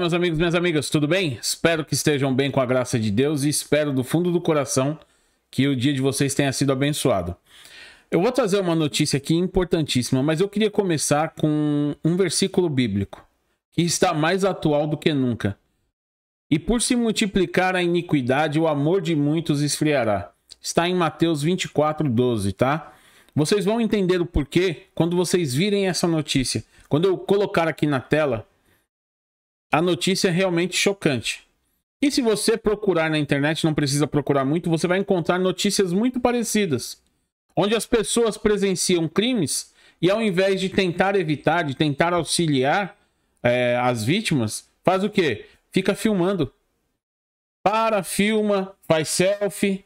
Meus amigos, minhas amigas, tudo bem? Espero que estejam bem com a graça de Deus e espero do fundo do coração que o dia de vocês tenha sido abençoado. Eu vou trazer uma notícia aqui importantíssima, mas eu queria começar com um versículo bíblico que está mais atual do que nunca. E por se multiplicar a iniquidade, o amor de muitos esfriará. Está em Mateus 24, 12, tá? Vocês vão entender o porquê quando vocês virem essa notícia. Quando eu colocar aqui na tela, a notícia é realmente chocante. E se você procurar na internet, não precisa procurar muito, você vai encontrar notícias muito parecidas, onde as pessoas presenciam crimes e ao invés de tentar evitar, de tentar auxiliar é, as vítimas, faz o quê? Fica filmando. Para, filma, faz selfie.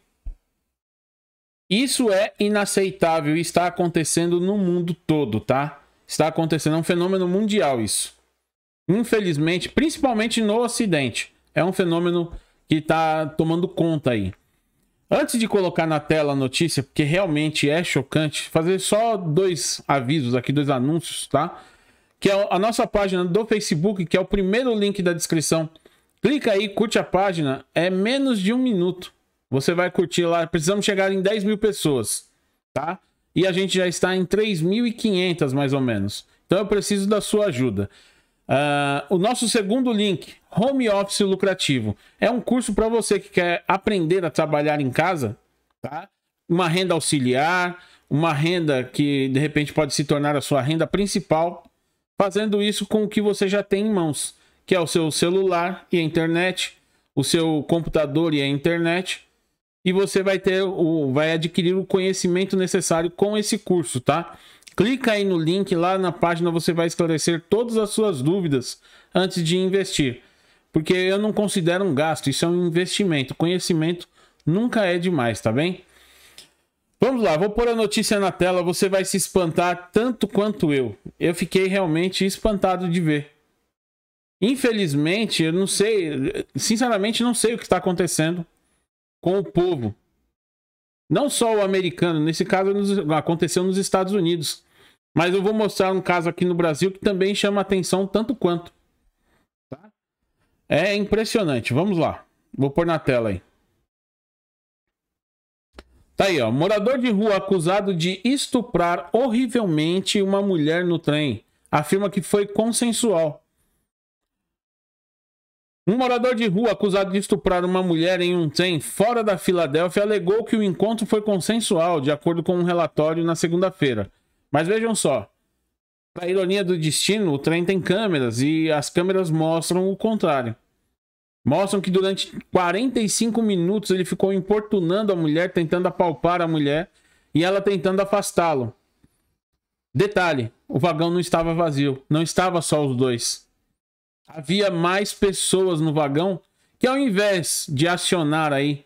Isso é inaceitável e está acontecendo no mundo todo, tá? Está acontecendo, é um fenômeno mundial isso. Infelizmente, principalmente no Ocidente, é um fenômeno que está tomando conta aí. Antes de colocar na tela a notícia, porque realmente é chocante, fazer só dois avisos aqui, dois anúncios, tá? Que é a nossa página do Facebook, que é o primeiro link da descrição. Clica aí, curte a página, é menos de um minuto. Você vai curtir lá, precisamos chegar em 10 mil pessoas, tá? E a gente já está em 3.500 mais ou menos. Então eu preciso da sua ajuda. Uh, o nosso segundo link, Home Office Lucrativo, é um curso para você que quer aprender a trabalhar em casa, tá? Uma renda auxiliar, uma renda que de repente pode se tornar a sua renda principal, fazendo isso com o que você já tem em mãos, que é o seu celular e a internet, o seu computador e a internet, e você vai ter o vai adquirir o conhecimento necessário com esse curso, tá? Clica aí no link, lá na página você vai esclarecer todas as suas dúvidas antes de investir. Porque eu não considero um gasto, isso é um investimento. Conhecimento nunca é demais, tá bem? Vamos lá, vou pôr a notícia na tela, você vai se espantar tanto quanto eu. Eu fiquei realmente espantado de ver. Infelizmente, eu não sei, sinceramente não sei o que está acontecendo com o povo. Não só o americano, nesse caso aconteceu nos Estados Unidos. Mas eu vou mostrar um caso aqui no Brasil que também chama atenção tanto quanto. Tá? É impressionante. Vamos lá. Vou pôr na tela aí. Tá aí, ó. Morador de rua acusado de estuprar horrivelmente uma mulher no trem. Afirma que foi consensual. Um morador de rua acusado de estuprar uma mulher em um trem fora da Filadélfia alegou que o encontro foi consensual, de acordo com um relatório na segunda-feira. Mas vejam só. Para ironia do destino, o trem tem câmeras e as câmeras mostram o contrário. Mostram que durante 45 minutos ele ficou importunando a mulher, tentando apalpar a mulher e ela tentando afastá-lo. Detalhe: o vagão não estava vazio, não estava só os dois. Havia mais pessoas no vagão que, ao invés de acionar aí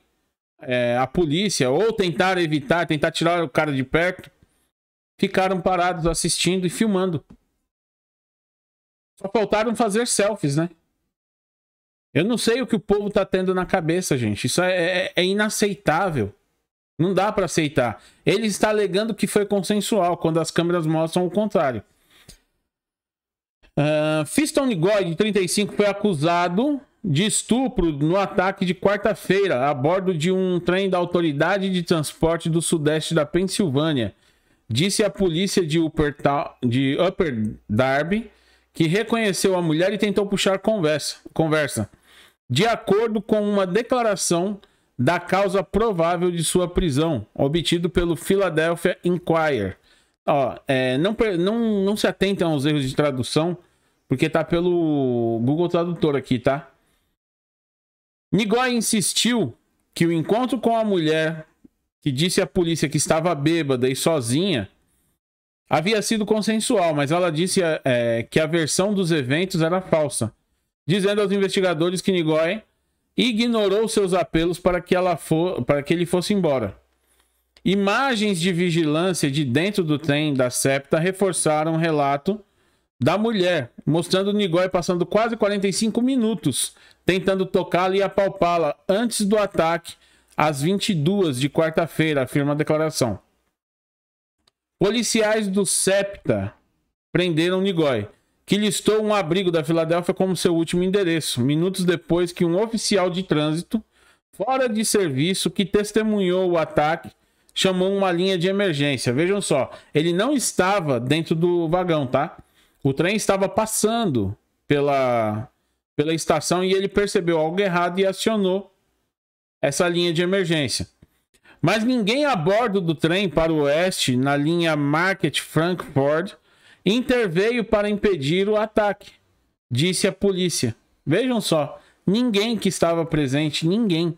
é, a polícia ou tentar evitar, tentar tirar o cara de perto, ficaram parados assistindo e filmando. Só faltaram fazer selfies, né? Eu não sei o que o povo tá tendo na cabeça, gente. Isso é, é, é inaceitável. Não dá para aceitar. Ele está alegando que foi consensual, quando as câmeras mostram o contrário. Uh, Fiston Nigoy, de 35, foi acusado de estupro no ataque de quarta-feira a bordo de um trem da Autoridade de Transporte do Sudeste da Pensilvânia disse a polícia de Upper, de Upper Darby que reconheceu a mulher e tentou puxar conversa, conversa, de acordo com uma declaração da causa provável de sua prisão, obtido pelo Philadelphia Inquirer. Ó, é, não, não, não se atentem aos erros de tradução, porque tá pelo Google Tradutor aqui, tá? Nigoy insistiu que o encontro com a mulher que disse à polícia que estava bêbada e sozinha, havia sido consensual, mas ela disse é, que a versão dos eventos era falsa, dizendo aos investigadores que Nigoy ignorou seus apelos para que, ela for, para que ele fosse embora. Imagens de vigilância de dentro do trem da Septa reforçaram o relato da mulher, mostrando Nigoy passando quase 45 minutos tentando tocá-la e apalpá-la antes do ataque às 22 de quarta-feira, afirma a declaração. Policiais do SEPTA prenderam Nigói, que listou um abrigo da Filadélfia como seu último endereço, minutos depois que um oficial de trânsito, fora de serviço, que testemunhou o ataque, chamou uma linha de emergência. Vejam só, ele não estava dentro do vagão, tá? O trem estava passando pela, pela estação e ele percebeu algo errado e acionou essa linha de emergência. Mas ninguém a bordo do trem para o oeste, na linha Market Frankfurt, interveio para impedir o ataque, disse a polícia. Vejam só, ninguém que estava presente, ninguém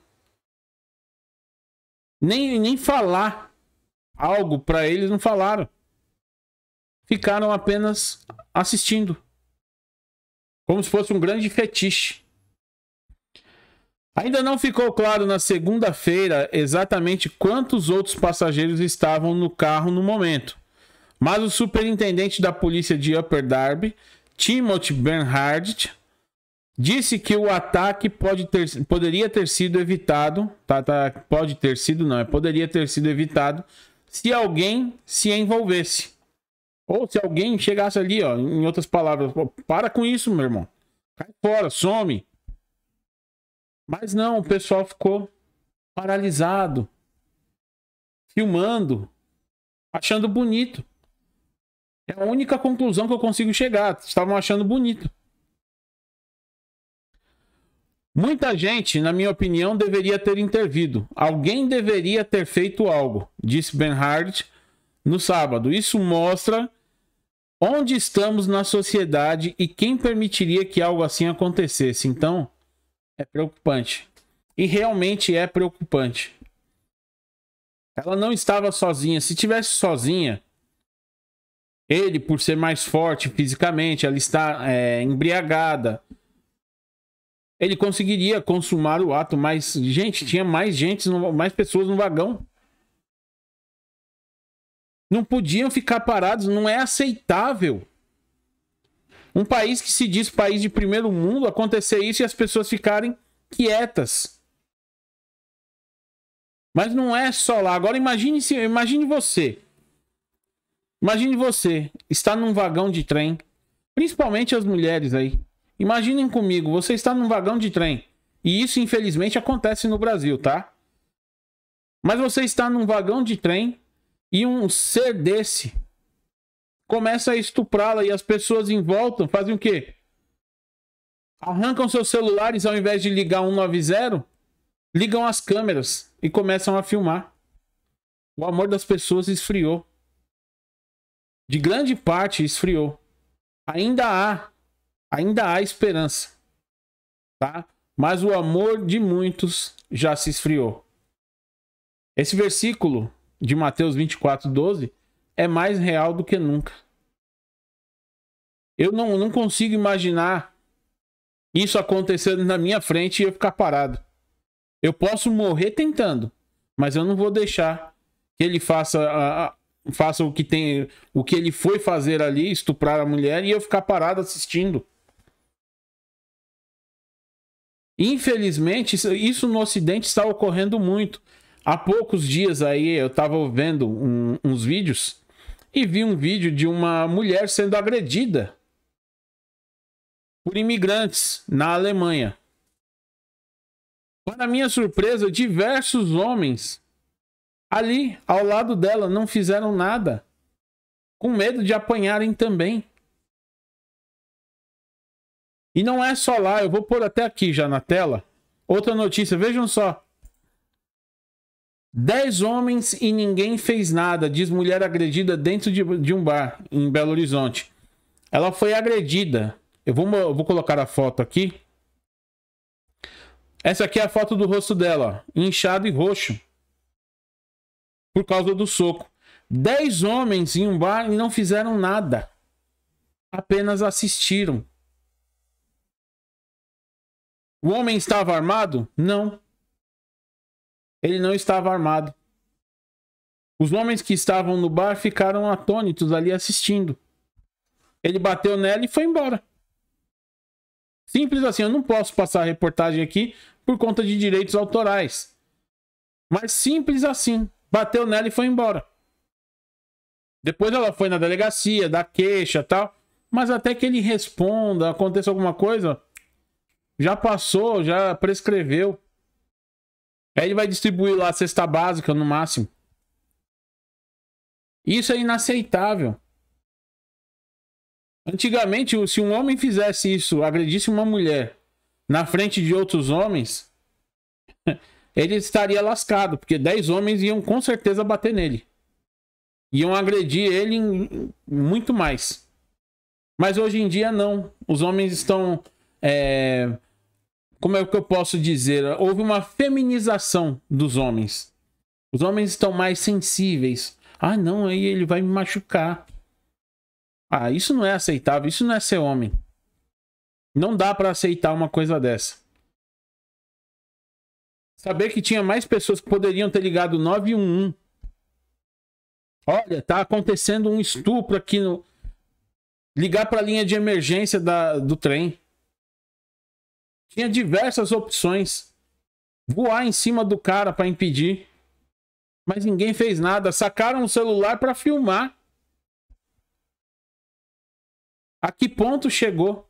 nem, nem falar algo para eles não falaram. Ficaram apenas assistindo. Como se fosse um grande fetiche. Ainda não ficou claro na segunda-feira exatamente quantos outros passageiros estavam no carro no momento. Mas o superintendente da polícia de Upper Darby, Timothy Bernhardt, disse que o ataque pode ter, poderia ter sido evitado, tá, tá, pode ter sido não, é poderia ter sido evitado se alguém se envolvesse. Ou se alguém chegasse ali, ó, em outras palavras, para com isso, meu irmão. Cai fora, some. Mas não, o pessoal ficou paralisado, filmando, achando bonito. É a única conclusão que eu consigo chegar. Estavam achando bonito. Muita gente, na minha opinião, deveria ter intervido. Alguém deveria ter feito algo, disse Bernhard no sábado. Isso mostra onde estamos na sociedade e quem permitiria que algo assim acontecesse. Então, é preocupante. E realmente é preocupante. Ela não estava sozinha. Se tivesse sozinha, ele, por ser mais forte fisicamente, ela está é, embriagada ele conseguiria consumar o ato, mas, gente, tinha mais gente, mais pessoas no vagão. Não podiam ficar parados, não é aceitável. Um país que se diz país de primeiro mundo, acontecer isso e as pessoas ficarem quietas. Mas não é só lá. Agora imagine, se, imagine você. Imagine você estar num vagão de trem, principalmente as mulheres aí. Imaginem comigo, você está num vagão de trem. E isso, infelizmente, acontece no Brasil, tá? Mas você está num vagão de trem e um ser desse começa a estuprá-la e as pessoas em volta fazem o quê? Arrancam seus celulares ao invés de ligar 190, ligam as câmeras e começam a filmar. O amor das pessoas esfriou. De grande parte esfriou. Ainda há ainda há esperança, tá? Mas o amor de muitos já se esfriou. Esse versículo de Mateus 24, 12 é mais real do que nunca. Eu não, não consigo imaginar isso acontecendo na minha frente e eu ficar parado. Eu posso morrer tentando, mas eu não vou deixar que ele faça, a, faça o que tem, o que ele foi fazer ali, estuprar a mulher e eu ficar parado assistindo. Infelizmente, isso no Ocidente está ocorrendo muito. Há poucos dias aí eu estava vendo um, uns vídeos e vi um vídeo de uma mulher sendo agredida por imigrantes na Alemanha. Para minha surpresa, diversos homens ali ao lado dela não fizeram nada, com medo de apanharem também. E não é só lá, eu vou pôr até aqui já na tela. Outra notícia, vejam só. Dez homens e ninguém fez nada, diz mulher agredida dentro de, de um bar em Belo Horizonte. Ela foi agredida. Eu vou, eu vou colocar a foto aqui. Essa aqui é a foto do rosto dela, inchado e roxo. Por causa do soco. Dez homens em um bar e não fizeram nada. Apenas assistiram. O homem estava armado? Não. Ele não estava armado. Os homens que estavam no bar ficaram atônitos ali assistindo. Ele bateu nela e foi embora. Simples assim, eu não posso passar a reportagem aqui por conta de direitos autorais. Mas simples assim. Bateu nela e foi embora. Depois ela foi na delegacia, da queixa tal. Mas até que ele responda, aconteça alguma coisa, já passou, já prescreveu. Aí ele vai distribuir lá a cesta básica no máximo. Isso é inaceitável. Antigamente, se um homem fizesse isso, agredisse uma mulher na frente de outros homens, ele estaria lascado, porque 10 homens iam com certeza bater nele. Iam agredir ele muito mais. Mas hoje em dia não. Os homens estão. É... Como é que eu posso dizer? Houve uma feminização dos homens. Os homens estão mais sensíveis. Ah, não, aí ele vai me machucar. Ah, isso não é aceitável. Isso não é ser homem. Não dá para aceitar uma coisa dessa. Saber que tinha mais pessoas que poderiam ter ligado 911 Olha, tá acontecendo um estupro aqui no. Ligar para a linha de emergência da, do trem. Tinha diversas opções. Voar em cima do cara para impedir. Mas ninguém fez nada. Sacaram o celular para filmar. A que ponto chegou?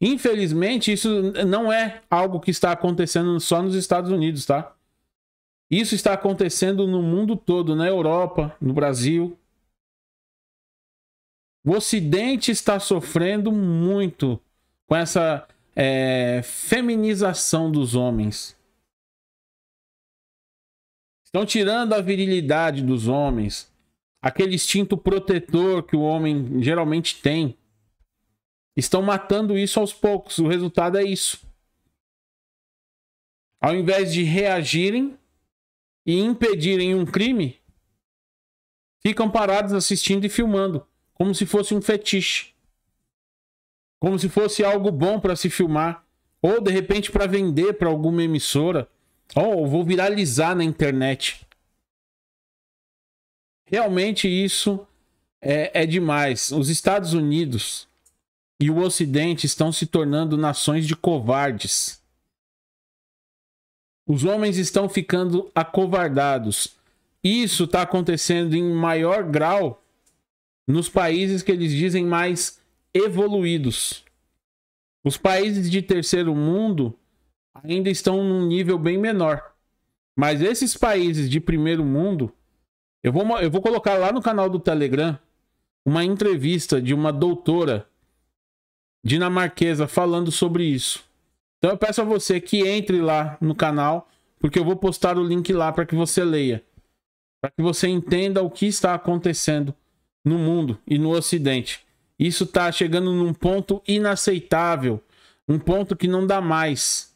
Infelizmente, isso não é algo que está acontecendo só nos Estados Unidos, tá? Isso está acontecendo no mundo todo, na Europa, no Brasil. O Ocidente está sofrendo muito com essa é, feminização dos homens. Estão tirando a virilidade dos homens, aquele instinto protetor que o homem geralmente tem. Estão matando isso aos poucos. O resultado é isso. Ao invés de reagirem, e impedirem um crime, ficam parados assistindo e filmando, como se fosse um fetiche. Como se fosse algo bom para se filmar, ou de repente para vender para alguma emissora, ou vou viralizar na internet. Realmente isso é, é demais. Os Estados Unidos e o Ocidente estão se tornando nações de covardes. Os homens estão ficando acovardados. Isso está acontecendo em maior grau nos países que eles dizem mais evoluídos. Os países de terceiro mundo ainda estão num nível bem menor. Mas esses países de primeiro mundo, eu vou, eu vou colocar lá no canal do Telegram uma entrevista de uma doutora dinamarquesa falando sobre isso. Então eu peço a você que entre lá no canal, porque eu vou postar o link lá para que você leia, para que você entenda o que está acontecendo no mundo e no Ocidente. Isso está chegando num ponto inaceitável, um ponto que não dá mais.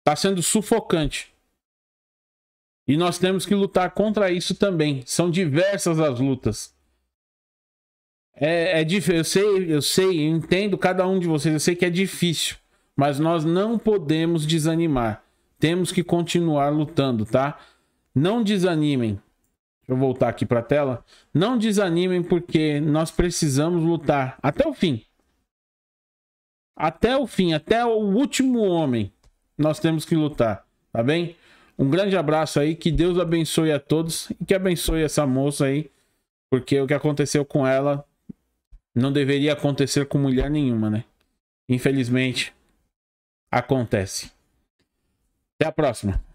Está sendo sufocante. E nós temos que lutar contra isso também. São diversas as lutas. É, é difícil, eu sei, eu sei, eu entendo cada um de vocês, eu sei que é difícil. Mas nós não podemos desanimar. Temos que continuar lutando, tá? Não desanimem. Deixa eu voltar aqui para a tela. Não desanimem porque nós precisamos lutar até o fim. Até o fim, até o último homem, nós temos que lutar, tá bem? Um grande abraço aí, que Deus abençoe a todos e que abençoe essa moça aí, porque o que aconteceu com ela não deveria acontecer com mulher nenhuma, né? Infelizmente, acontece. Até a próxima.